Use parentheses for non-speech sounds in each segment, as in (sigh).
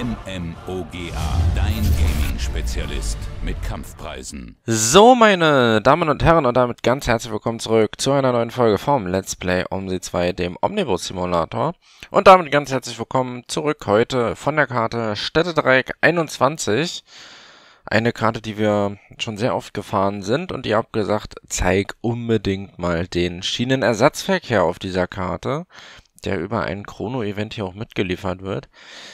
MMOGA, dein Gaming-Spezialist mit Kampfpreisen. So, meine Damen und Herren, und damit ganz herzlich willkommen zurück zu einer neuen Folge vom Let's Play OMSI 2, dem Omnibus Simulator. Und damit ganz herzlich willkommen zurück heute von der Karte Städtedreieck 21. Eine Karte, die wir schon sehr oft gefahren sind und ihr habt gesagt, zeig unbedingt mal den Schienenersatzverkehr auf dieser Karte der über ein Chrono-Event hier auch mitgeliefert wird.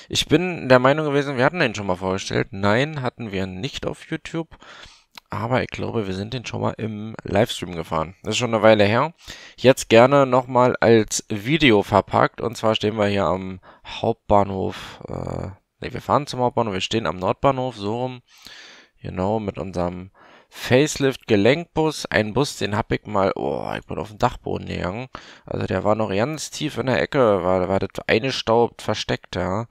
Ich bin der Meinung gewesen, wir hatten den schon mal vorgestellt. Nein, hatten wir nicht auf YouTube. Aber ich glaube, wir sind den schon mal im Livestream gefahren. Das ist schon eine Weile her. Jetzt gerne nochmal als Video verpackt. Und zwar stehen wir hier am Hauptbahnhof. Äh, ne, wir fahren zum Hauptbahnhof. Wir stehen am Nordbahnhof, so rum. Genau, mit unserem Facelift Gelenkbus, ein Bus, den hab ich mal, oh, ich bin auf dem Dachboden gegangen. Also der war noch ganz tief in der Ecke, war, war das eingestaubt, versteckt, ja.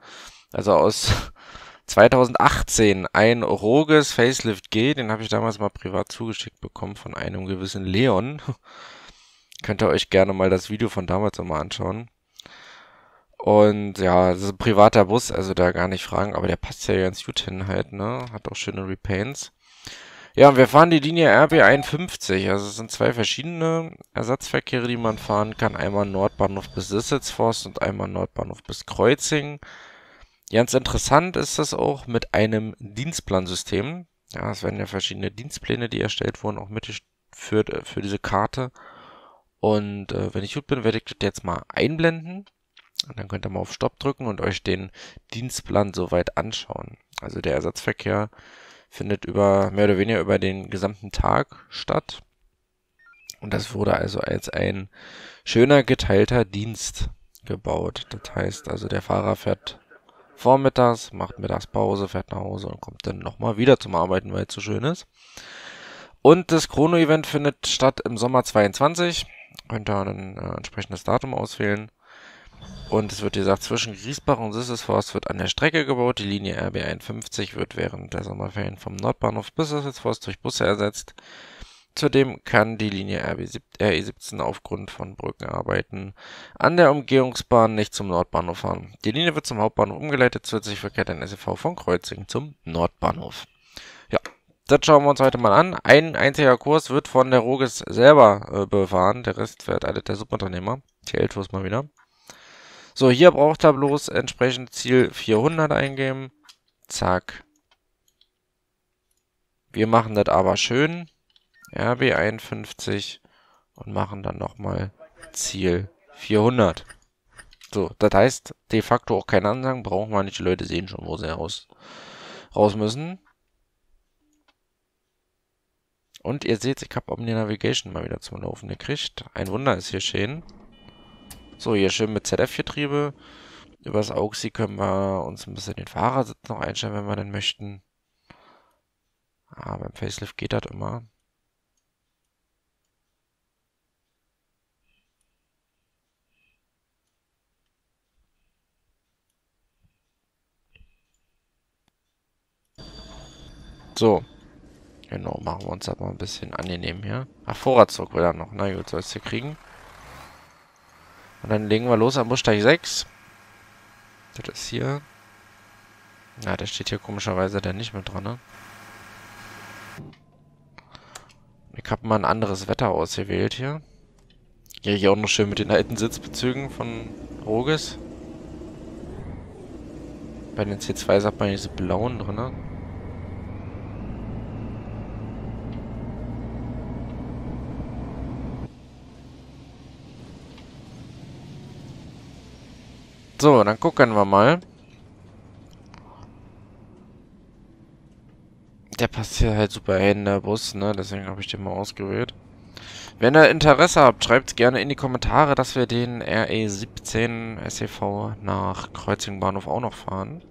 Also aus (laughs) 2018 ein Roges Facelift G, den habe ich damals mal privat zugeschickt bekommen von einem gewissen Leon. (laughs) Könnt ihr euch gerne mal das Video von damals nochmal anschauen. Und ja, das ist ein privater Bus, also da gar nicht fragen, aber der passt ja ganz gut hin halt, ne? Hat auch schöne Repaints. Ja, und wir fahren die Linie RB51. Also es sind zwei verschiedene Ersatzverkehre, die man fahren kann. Einmal Nordbahnhof bis Sissitzforst und einmal Nordbahnhof bis Kreuzing. Ganz interessant ist das auch mit einem Dienstplansystem. Ja, es werden ja verschiedene Dienstpläne, die erstellt wurden, auch mitgeführt äh, für diese Karte. Und äh, wenn ich gut bin, werde ich das jetzt mal einblenden. Und dann könnt ihr mal auf Stopp drücken und euch den Dienstplan soweit anschauen. Also der Ersatzverkehr findet über mehr oder weniger über den gesamten Tag statt. Und das wurde also als ein schöner geteilter Dienst gebaut. Das heißt also, der Fahrer fährt vormittags, macht Mittagspause, fährt nach Hause und kommt dann nochmal wieder zum Arbeiten, weil es so schön ist. Und das Chrono-Event findet statt im Sommer 22. Könnt ihr ein äh, entsprechendes Datum auswählen. Und es wird gesagt, zwischen Griesbach und Sisselsforst wird an der Strecke gebaut. Die Linie RB51 wird während der Sommerferien vom Nordbahnhof bis Sisselsforst durch Busse ersetzt. Zudem kann die Linie RE17 aufgrund von Brückenarbeiten an der Umgehungsbahn nicht zum Nordbahnhof fahren. Die Linie wird zum Hauptbahnhof umgeleitet, zusätzlich verkehrt ein SEV von Kreuzing zum Nordbahnhof. Ja, das schauen wir uns heute mal an. Ein einziger Kurs wird von der Roges selber äh, befahren, der Rest fährt alle der Subunternehmer. Eltos mal wieder. So, hier braucht er bloß entsprechend Ziel 400 eingeben. Zack. Wir machen das aber schön. RB51 und machen dann nochmal Ziel 400. So, das heißt de facto auch keine Ansagen, brauchen wir nicht. Die Leute sehen schon, wo sie raus, raus müssen. Und ihr seht, ich habe Omni Navigation mal wieder zum Laufen gekriegt. Ein Wunder ist hier geschehen. So, hier schön mit ZF-Getriebe. Über das AUXI können wir uns ein bisschen den Fahrersitz noch einstellen, wenn wir denn möchten. Ah, beim Facelift geht das immer. So. Genau, machen wir uns aber ein bisschen angenehm hier. Ach, Vorratsdruck will er noch. Na gut, soll es hier kriegen. Und dann legen wir los am Busteig 6. Das ist hier. Ja, der steht hier komischerweise dann nicht mit dran, ne? Ich habe mal ein anderes Wetter ausgewählt hier. Ja, hier auch noch schön mit den alten Sitzbezügen von Roges. Bei den C2 hat man diese blauen drin, ne? So, dann gucken wir mal. Der passt hier halt super hin, der Bus, ne? Deswegen habe ich den mal ausgewählt. Wenn ihr Interesse habt, schreibt gerne in die Kommentare, dass wir den RE17 SEV nach Kreuzing Bahnhof auch noch fahren.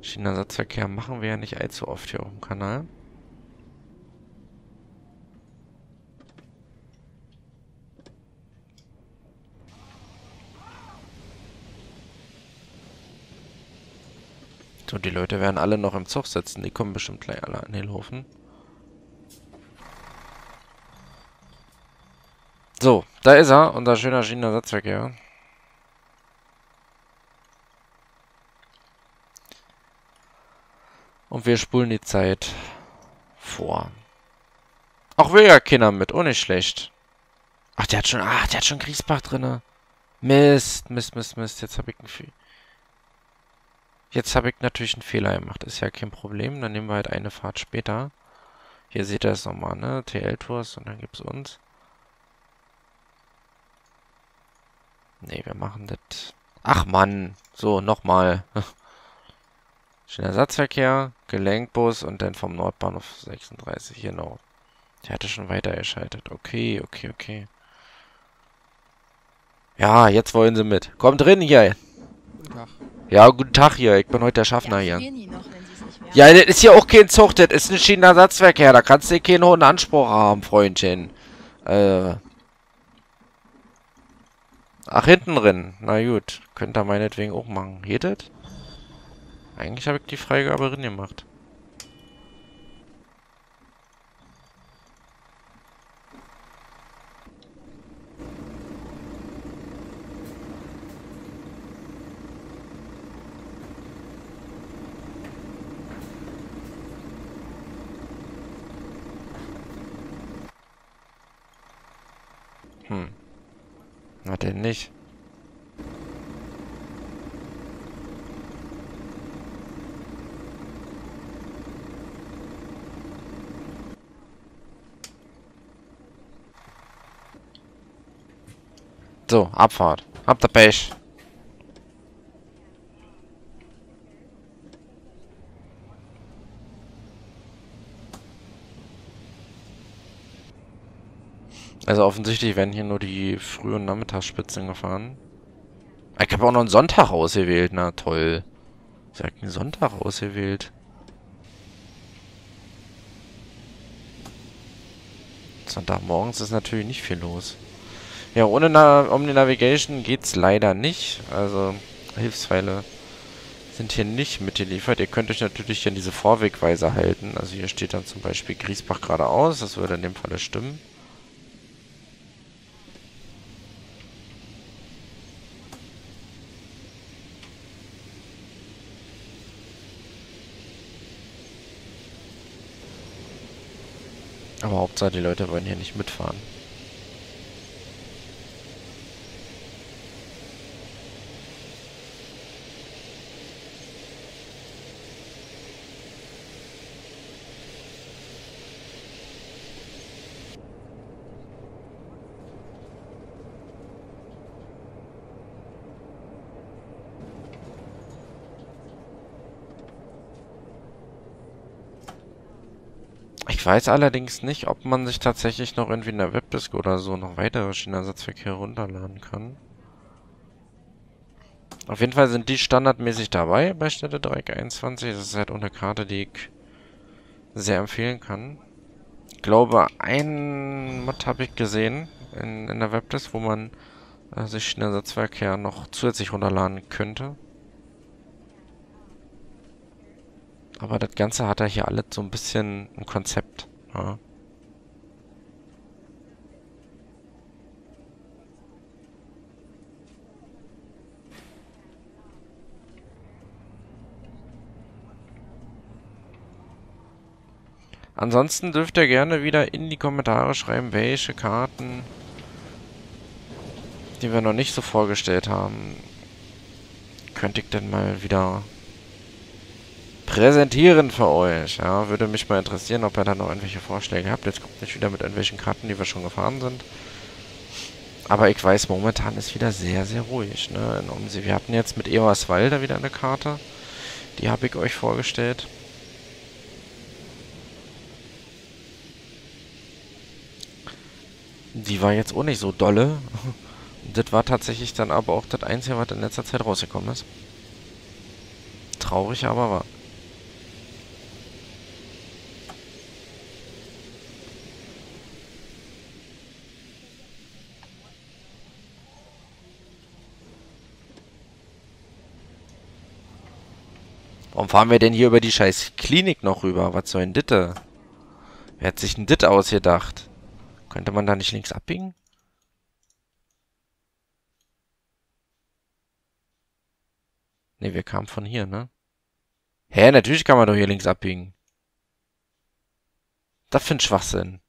Schienenersatzverkehr machen wir ja nicht allzu oft hier auf dem Kanal. So, die Leute werden alle noch im Zug sitzen. Die kommen bestimmt gleich alle an Hilhofen. So, da ist er, unser schöner Schienenersatzverkehr. Und wir spulen die Zeit vor. Auch will ja Kinder mit, oh nicht schlecht. Ach, der hat schon, ah, der hat schon Griesbach drinne. Mist, Mist, Mist, Mist. Jetzt habe ich einen Fehler. Jetzt habe ich natürlich einen Fehler gemacht. Ist ja kein Problem. Dann nehmen wir halt eine Fahrt später. Hier seht ihr es nochmal, ne? TL-Tours und dann gibt es uns. Ne, wir machen das. Ach Mann. So, nochmal. (laughs) Ersatzverkehr, Gelenkbus und dann vom Nordbahnhof 36, genau. Der hatte schon weiter geschaltet. Okay, okay, okay. Ja, jetzt wollen sie mit. Kommt drin hier. Guten Tag. Ja, guten Tag hier. Ich bin heute der Schaffner hier. Ja, das ist hier auch kein Zug. Das ist ein Schienenersatzverkehr. Da kannst du keinen hohen Anspruch haben, Freundchen. Äh. Ach, hinten drin. Na gut. Könnt ihr meinetwegen auch machen. Geht das? Eigentlich habe ich die Freigabe drin gemacht. Hm. Na denn nicht. So, Abfahrt. Habt ihr Pech. Also offensichtlich werden hier nur die Früh- und Nachmittagsspitzen gefahren. Ich habe auch noch einen Sonntag ausgewählt. Na toll. Ich habe einen Sonntag ausgewählt. Sonntagmorgens ist natürlich nicht viel los. Ja, ohne Na Omni Navigation geht's leider nicht. Also, Hilfspfeile sind hier nicht mitgeliefert. Ihr könnt euch natürlich an diese Vorwegweise halten. Also hier steht dann zum Beispiel Griesbach geradeaus. Das würde in dem Falle stimmen. Aber Hauptsache die Leute wollen hier nicht mitfahren. Ich weiß allerdings nicht, ob man sich tatsächlich noch irgendwie in der Webdisk oder so noch weitere Schienenersatzverkehr runterladen kann. Auf jeden Fall sind die standardmäßig dabei bei Stelle 321. Das ist halt eine Karte, die ich sehr empfehlen kann. Ich glaube, ein Mod habe ich gesehen in, in der Webdisk, wo man äh, sich Schienenersatzverkehr noch zusätzlich runterladen könnte. Aber das Ganze hat ja hier alles so ein bisschen ein Konzept. Ja. Ansonsten dürft ihr gerne wieder in die Kommentare schreiben, welche Karten, die wir noch nicht so vorgestellt haben, könnte ich denn mal wieder präsentieren für euch. Ja, würde mich mal interessieren, ob ihr da noch irgendwelche Vorschläge habt. Jetzt kommt nicht wieder mit irgendwelchen Karten, die wir schon gefahren sind. Aber ich weiß, momentan ist wieder sehr, sehr ruhig. Ne? Wir hatten jetzt mit Eberswalde wieder eine Karte. Die habe ich euch vorgestellt. Die war jetzt auch nicht so dolle. (laughs) Das war tatsächlich dann aber auch das Einzige, was in letzter Zeit rausgekommen ist. Traurig aber war. Warum fahren wir denn hier über die scheiß Klinik noch rüber? Was soll denn Ditte? Wer hat sich ein Dit ausgedacht? Könnte man da nicht links abbiegen? Ne, wir kamen von hier, ne? Hä, natürlich kann man doch hier links abbiegen. Das find Schwachsinn.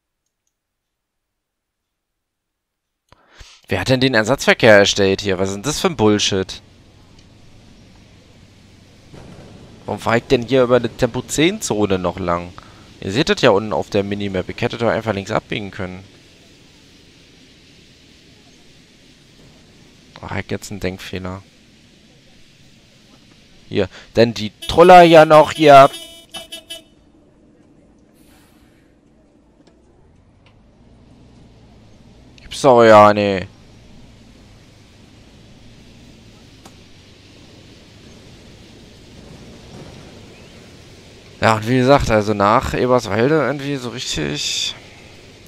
Wer hat denn den Ersatzverkehr erstellt hier? Was ist denn das für ein Bullshit? Warum fahre ich denn hier über eine Tempo-10-Zone noch lang? Ihr seht das ja unten auf der Minimap. Ich hätte doch einfach links abbiegen können. Ach, ich jetzt einen Denkfehler. Hier, denn die Troller ja noch hier. Gibt's doch ja, nee. Ja, und wie gesagt, also nach Eberswalde irgendwie so richtig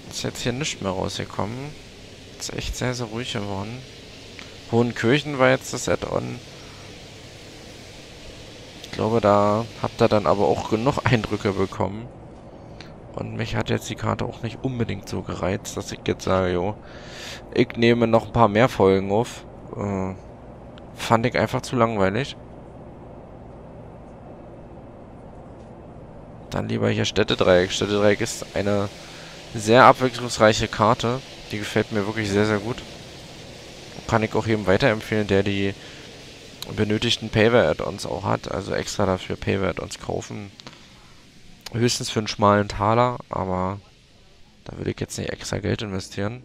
ist jetzt hier nichts mehr rausgekommen. Ist echt sehr, sehr ruhig geworden. Hohenkirchen war jetzt das Add-on. Ich glaube, da habt ihr dann aber auch genug Eindrücke bekommen. Und mich hat jetzt die Karte auch nicht unbedingt so gereizt, dass ich jetzt sage, jo, ich nehme noch ein paar mehr Folgen auf. Äh, fand ich einfach zu langweilig. Dann lieber hier Städtedreieck. Städtedreieck ist eine sehr abwechslungsreiche Karte. Die gefällt mir wirklich sehr, sehr gut. Kann ich auch jedem weiterempfehlen, der die benötigten Payware-Add-ons auch hat. Also extra dafür Payware-Add-ons kaufen. Höchstens für einen schmalen Taler, aber da würde ich jetzt nicht extra Geld investieren.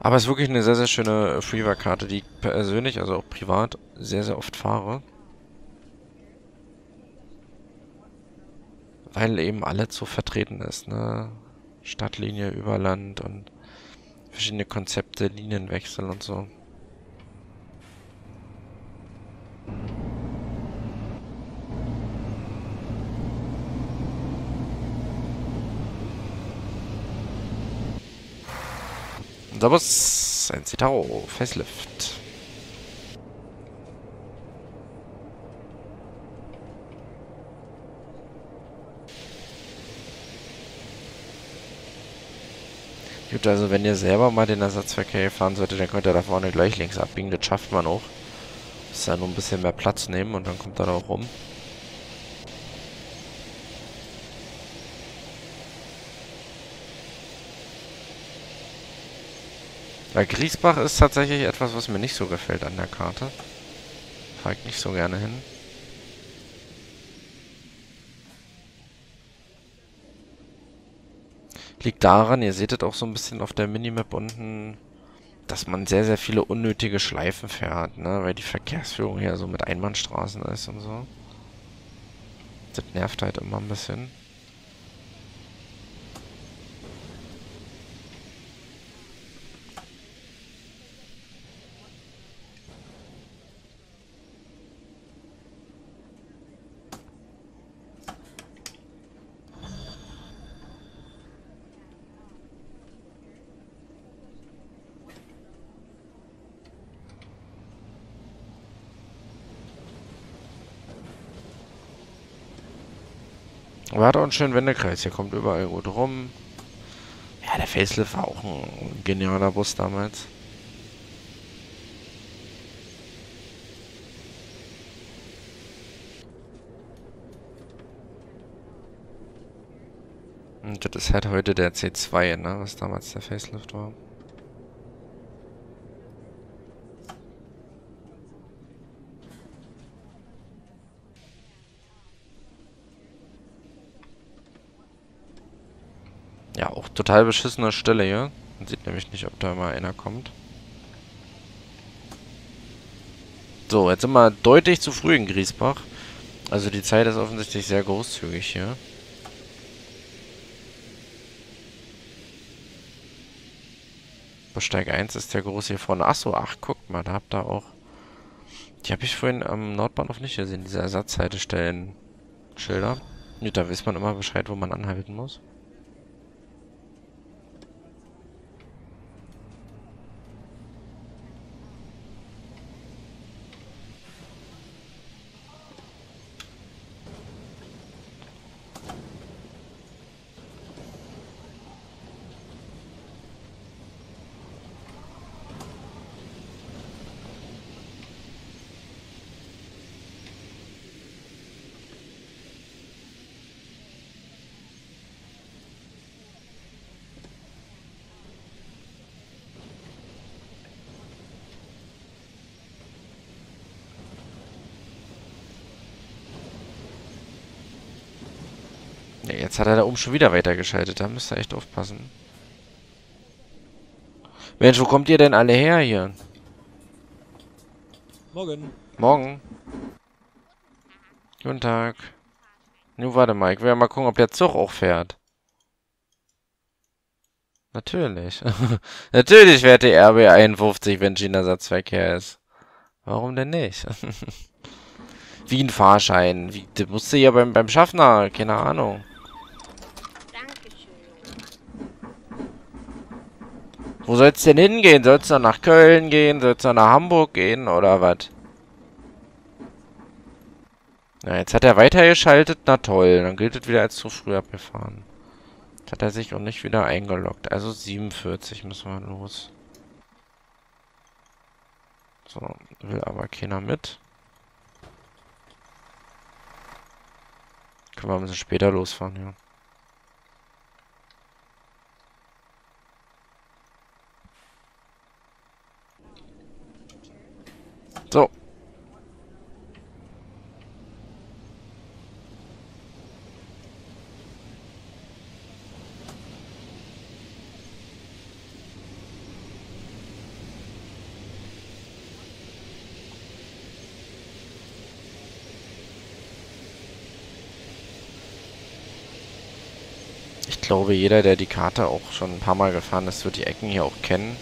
Aber es ist wirklich eine sehr, sehr schöne Freeware-Karte, die ich persönlich, also auch privat, sehr, sehr oft fahre. Weil eben alles so vertreten ist, ne? Stadtlinie, Überland und verschiedene Konzepte, Linienwechsel und so. Servus, ein Citaro, Facelift. Gut, also wenn ihr selber mal den Ersatzverkehr fahren solltet, dann könnt ihr da vorne gleich links abbiegen. Das schafft man auch. Ist ja nur ein bisschen mehr Platz nehmen und dann kommt er da auch rum. Weil Griesbach ist tatsächlich etwas, was mir nicht so gefällt an der Karte. Fahre ich nicht so gerne hin. Liegt daran, ihr seht es auch so ein bisschen auf der Minimap unten, dass man sehr, sehr viele unnötige Schleifen fährt, ne? Weil die Verkehrsführung hier so mit Einbahnstraßen ist und so. Das nervt halt immer ein bisschen. Einen schönen Wendekreis. Hier kommt überall gut rum. Ja, der Facelift war auch ein genialer Bus damals. Und das ist halt heute der C2, ne? Was damals der Facelift war. Ja, auch total beschissene Stelle hier. Man sieht nämlich nicht, ob da mal einer kommt. So, jetzt sind wir deutlich zu früh in Griesbach. Also die Zeit ist offensichtlich sehr großzügig hier. Steig 1 ist der groß hier vorne. Achso, ach, guckt mal, da habt ihr auch... Die habe ich vorhin am Nordbahnhof nicht gesehen, diese Ersatzhaltestellen-Schilder. Nee, da weiß man immer Bescheid, wo man anhalten muss. Jetzt hat er da oben schon wieder weitergeschaltet. Da müsst ihr echt aufpassen. Mensch, wo kommt ihr denn alle her hier? Morgen. Morgen. Guten Tag. Nun, warte mal. Ich will ja mal gucken, ob der Zug auch fährt. Natürlich. (laughs) Natürlich fährt die RB 51, wenn Schienenersatzverkehr ist. Warum denn nicht? (laughs) Wie ein Fahrschein. Wie, das musst du ja beim, beim Schaffner. Keine Ahnung. Wo soll's denn hingehen? Soll's dann nach Köln gehen? Soll's dann nach Hamburg gehen? Oder was? Na, jetzt hat er weitergeschaltet. Na toll. Dann gilt es wieder als zu früh abgefahren. Jetzt hat er sich auch nicht wieder eingeloggt. Also 47 müssen wir los. So, will aber keiner mit. Können wir ein bisschen später losfahren, ja. So. Ich glaube, jeder, der die Karte auch schon ein paar Mal gefahren ist, wird die Ecken hier auch kennen.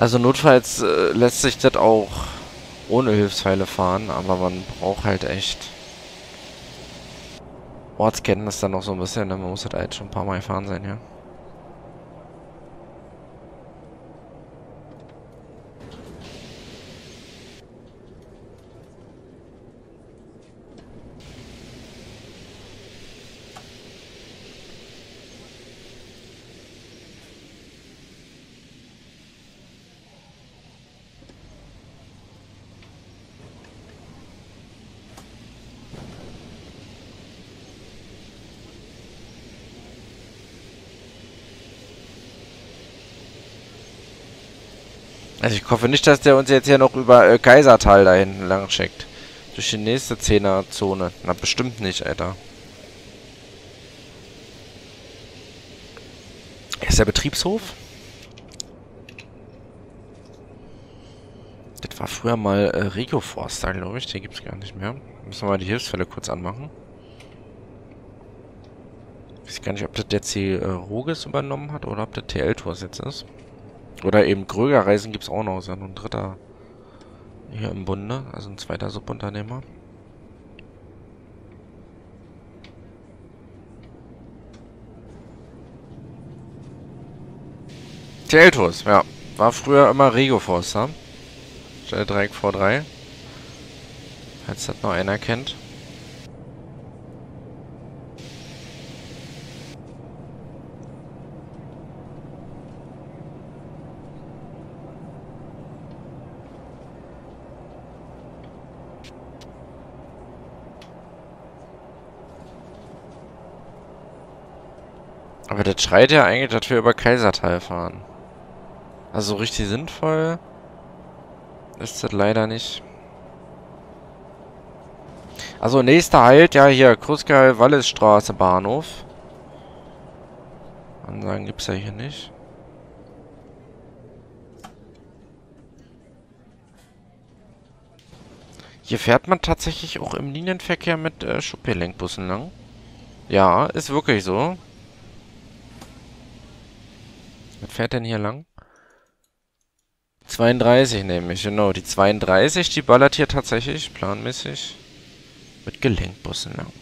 Also notfalls äh, lässt sich das auch ohne Hilfspfeile fahren, aber man braucht halt echt Ortskenntnis dann noch so ein bisschen, denn man muss halt, halt schon ein paar Mal gefahren sein, ja. Also ich hoffe nicht, dass der uns jetzt hier noch über äh, Kaisertal da hinten lang schickt. Durch die nächste Zehnerzone. Na, bestimmt nicht, Alter. Ist der Betriebshof? Das war früher mal äh, Regio Forster, glaube ich. Den gibt es gar nicht mehr. Müssen wir mal die Hilfsfälle kurz anmachen. Ich weiß gar nicht, ob das jetzt die äh, Roges übernommen hat oder ob das TL Tours jetzt ist. Oder eben Kröger Reisen gibt es auch noch. Ist ja noch ein dritter hier im Bunde. Also ein zweiter Subunternehmer. Teltos, ja. War früher immer Rego Forster. Stelle Dreieck vor 3. Falls das noch einer kennt. Aber das schreit ja eigentlich, dass wir über Kaisertal fahren. Also richtig sinnvoll ist das leider nicht. Also nächster Halt, ja hier, Kruskal-Wallisstraße Bahnhof. Ansagen gibt's ja hier nicht. Hier fährt man tatsächlich auch im Linienverkehr mit äh, Schupierlenkbussen lang. Ja, ist wirklich so. Was fährt denn hier lang? 32 nämlich, genau. Die 32, die ballert hier tatsächlich planmäßig mit Gelenkbussen lang.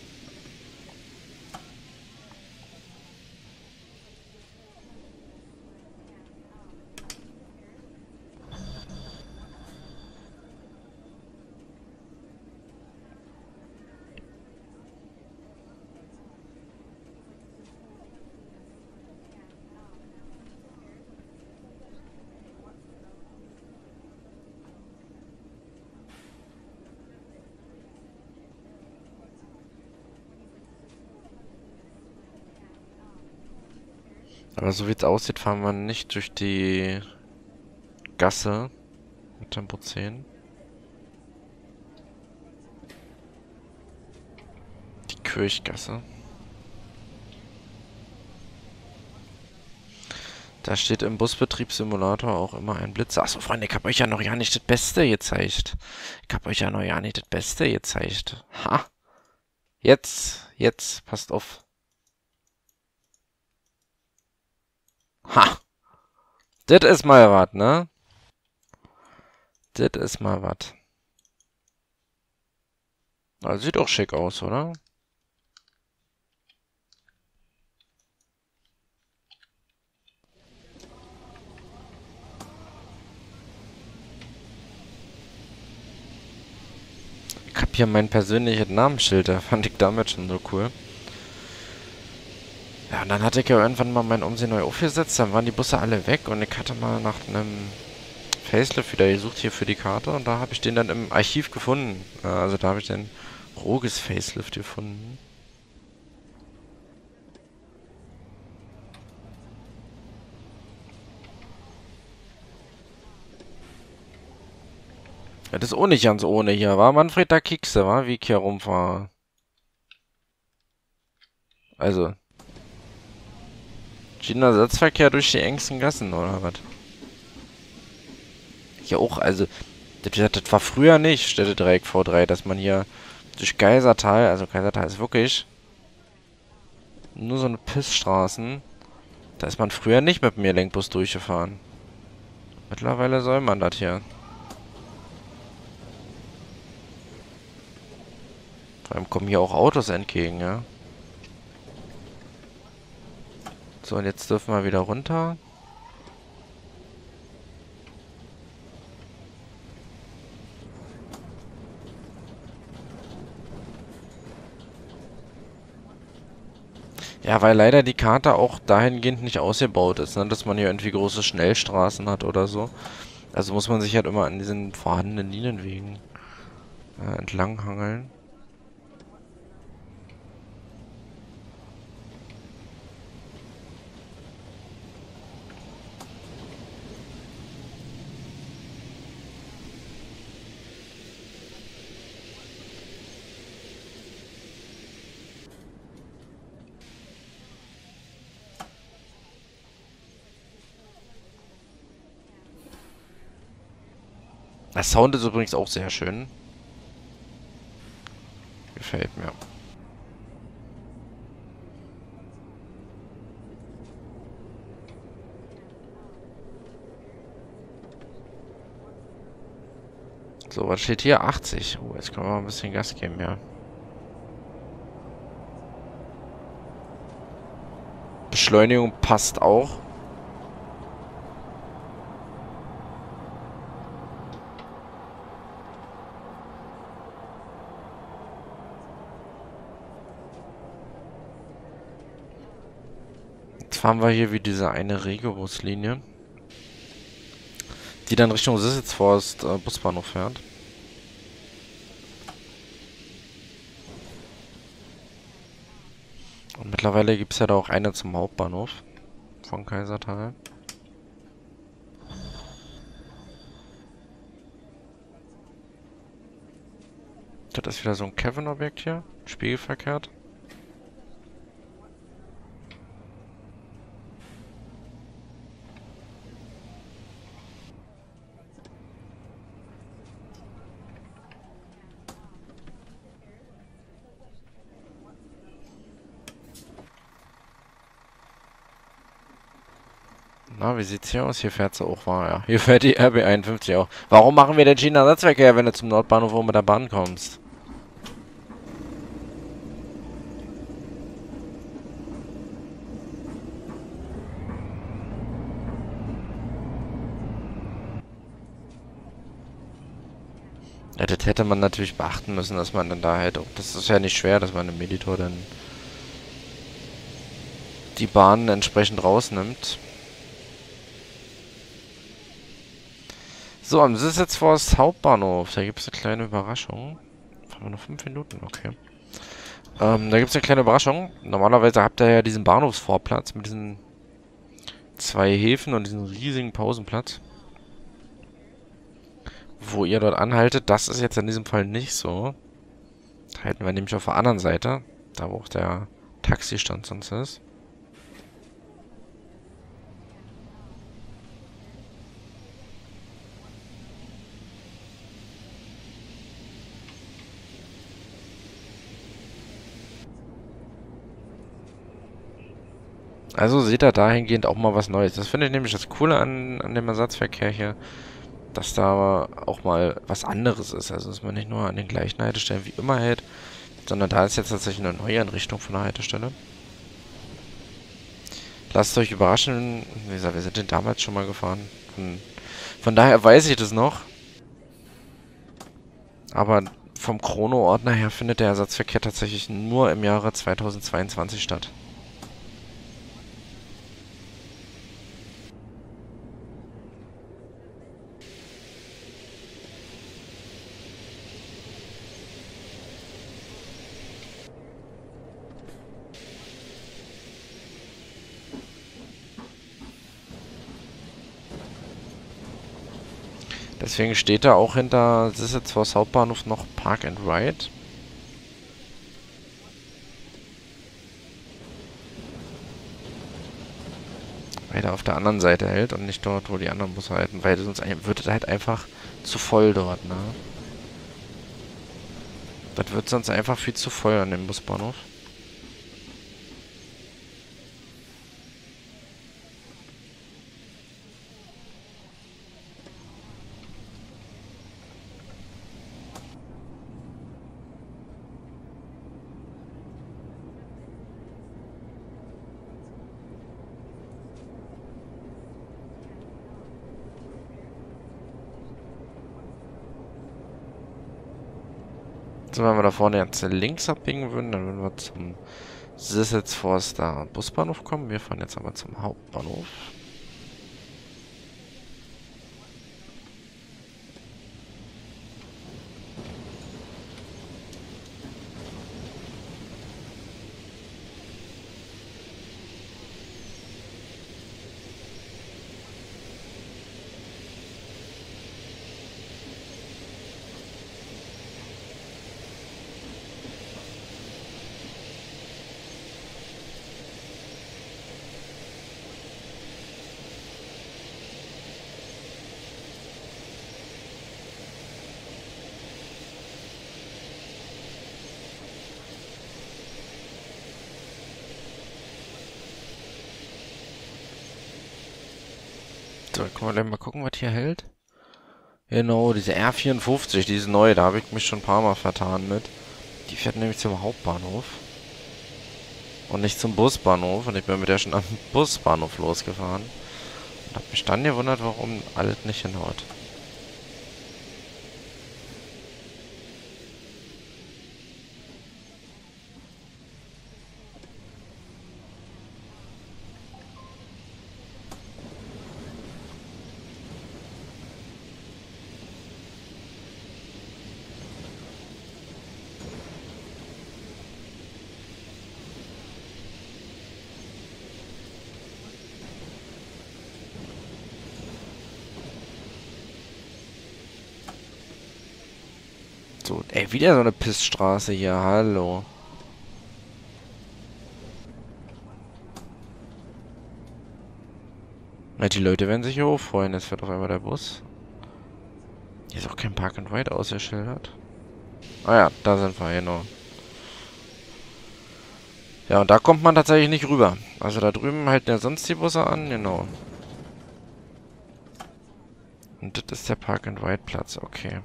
So wie es aussieht, fahren wir nicht durch die Gasse mit Tempo 10. Die Kirchgasse. Da steht im Busbetriebssimulator auch immer ein Blitzer. Achso, Freunde, ich hab euch ja noch ja nicht das Beste gezeigt. Ich hab euch ja noch ja nicht das Beste gezeigt. Ha! Jetzt, jetzt, passt auf. Ha! Das ist mal was, ne? Das ist mal was. Also sieht auch schick aus, oder? Ich hab hier mein persönliches Namensschild, da fand ich damit schon so cool. Ja, und dann hatte ich ja irgendwann mal mein Umsehen neu aufgesetzt, dann waren die Busse alle weg und ich hatte mal nach einem Facelift wieder gesucht hier für die Karte und da habe ich den dann im Archiv gefunden. Also da habe ich den Roges Facelift gefunden. Das ist auch nicht ganz ohne hier, war Manfred da Kekse, war wie ich hier rumfahre. Also. China-Ersatzverkehr durch die engsten Gassen, oder was? Hier auch, also, das, das war früher nicht, Städtedreieck V3, dass man hier durch Geisertal, also Geisertal ist wirklich nur so eine Pissstraßen. Da ist man früher nicht mit dem Lenkbus durchgefahren. Mittlerweile soll man das hier. Vor allem kommen hier auch Autos entgegen, ja. So, und jetzt dürfen wir wieder runter. Ja, weil leider die Karte auch dahingehend nicht ausgebaut ist, ne? dass man hier irgendwie große Schnellstraßen hat oder so. Also muss man sich halt immer an diesen vorhandenen Linienwegen äh, entlanghangeln. Der Sound ist übrigens auch sehr schön. Gefällt mir. So, was steht hier? 80. Oh, jetzt können wir mal ein bisschen Gas geben, ja. Beschleunigung passt auch. Fahren wir hier wie diese eine Regobuslinie, die dann Richtung Sissitzforst äh, Busbahnhof fährt. Und mittlerweile gibt es ja da auch eine zum Hauptbahnhof von Kaisertal. Das ist wieder so ein Kevin-Objekt hier. Spiegelverkehrt. Na, wie sieht's hier aus? Hier fährt sie auch, war ja. Hier fährt die RB51 auch. Warum machen wir den China-Ersatzverkehr, wenn du zum Nordbahnhof mit der Bahn kommst? Ja, das hätte man natürlich beachten müssen, dass man dann da halt. Das ist ja nicht schwer, dass man im Meditor dann die Bahnen entsprechend rausnimmt. So, am Sissitzforst Hauptbahnhof. Da gibt es eine kleine Überraschung. Haben wir noch fünf Minuten, okay. Ähm, da gibt es eine kleine Überraschung. Normalerweise habt ihr ja diesen Bahnhofsvorplatz mit diesen zwei Häfen und diesen riesigen Pausenplatz. Wo ihr dort anhaltet. Das ist jetzt in diesem Fall nicht so. Da halten wir nämlich auf der anderen Seite. Da, wo auch der Taxistand sonst ist. Also seht ihr dahingehend auch mal was Neues. Das finde ich nämlich das Coole an, an dem Ersatzverkehr hier, dass da auch mal was anderes ist. Also dass man nicht nur an den gleichen Haltestellen wie immer hält, sondern da ist jetzt tatsächlich eine neue Einrichtung von der Haltestelle. Lasst euch überraschen. Wie gesagt, wir sind den damals schon mal gefahren. Von, von daher weiß ich das noch. Aber vom Chrono-Ordner her findet der Ersatzverkehr tatsächlich nur im Jahre 2022 statt. Deswegen steht da auch hinter Sissitz Hauptbahnhof noch Park and Ride. Weil er auf der anderen Seite hält und nicht dort, wo die anderen Busse halten. Weil sonst wird es halt einfach zu voll dort, ne? Das wird sonst einfach viel zu voll an dem Busbahnhof. So, wenn wir da vorne jetzt links abbiegen würden, dann würden wir zum Sissels Forster Busbahnhof kommen. Wir fahren jetzt aber zum Hauptbahnhof. Wir mal gucken, was hier hält. Genau, diese R54, die ist neu, da habe ich mich schon ein paar Mal vertan mit. Die fährt nämlich zum Hauptbahnhof. Und nicht zum Busbahnhof. Und ich bin mit der schon am Busbahnhof losgefahren. Und habe mich dann gewundert, warum alles nicht hinhaut. So, ey, wieder so eine Pissstraße hier, hallo. Ja, die Leute werden sich hier auch freuen, jetzt fährt auf einmal der Bus. Hier ist auch kein Park and Ride ausgeschildert. Ah ja, da sind wir, genau. Ja, und da kommt man tatsächlich nicht rüber. Also da drüben halten ja sonst die Busse an, genau. Und das ist der Park and Ride Platz, okay.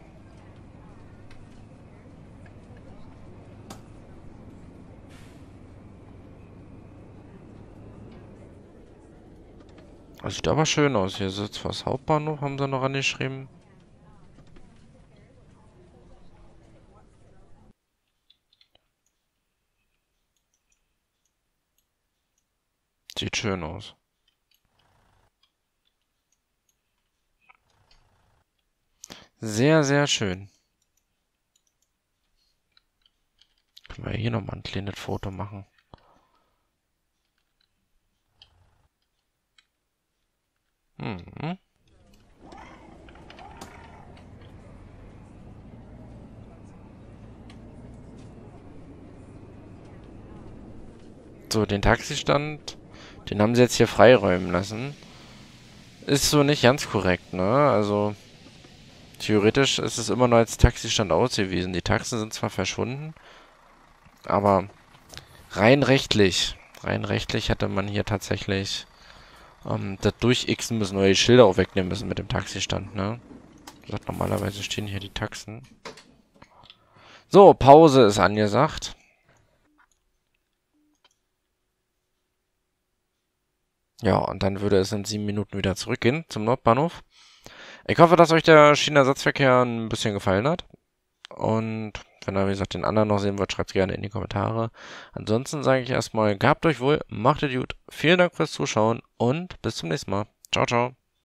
Das sieht aber schön aus. Hier sitzt was Hauptbahnhof, haben sie noch angeschrieben. Sieht schön aus. Sehr, sehr schön. Können wir hier nochmal ein kleines Foto machen. Mhm. So, den Taxistand, den haben sie jetzt hier freiräumen lassen. Ist so nicht ganz korrekt, ne? Also, theoretisch ist es immer noch als Taxistand ausgewiesen. Die Taxen sind zwar verschwunden, aber rein rechtlich, rein rechtlich hätte man hier tatsächlich ähm, das durchixen müssen oder die Schilder auch wegnehmen müssen mit dem Taxistand, ne? Wie gesagt, normalerweise stehen hier die Taxen. So, Pause ist angesagt. Ja, und dann würde es in sieben Minuten wieder zurückgehen zum Nordbahnhof. Ich hoffe, dass euch der Schienenersatzverkehr ein bisschen gefallen hat. Und wenn ihr, wie gesagt, den anderen noch sehen wollt, schreibt es gerne in die Kommentare. Ansonsten sage ich erstmal, gehabt euch wohl, macht es gut. Vielen Dank fürs Zuschauen und bis zum nächsten Mal. Ciao, ciao.